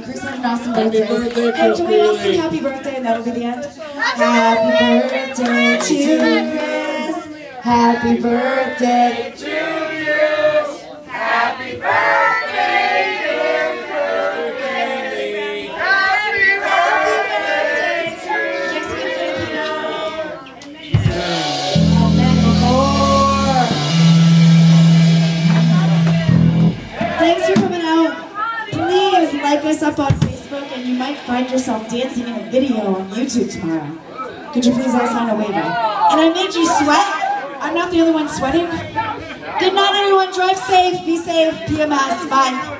awesome. Chris had an awesome Happy birthday. birthday, and Chris can we all sing happy birthday and that'll be the end? Happy birthday to Chris. Happy birthday to. Oh, many more. Thanks for like us up on Facebook and you might find yourself dancing in a video on YouTube tomorrow. Could you please all sign a waiver? And I made you sweat. I'm not the only one sweating. Good night, everyone. Drive safe. Be safe. PMS. Bye.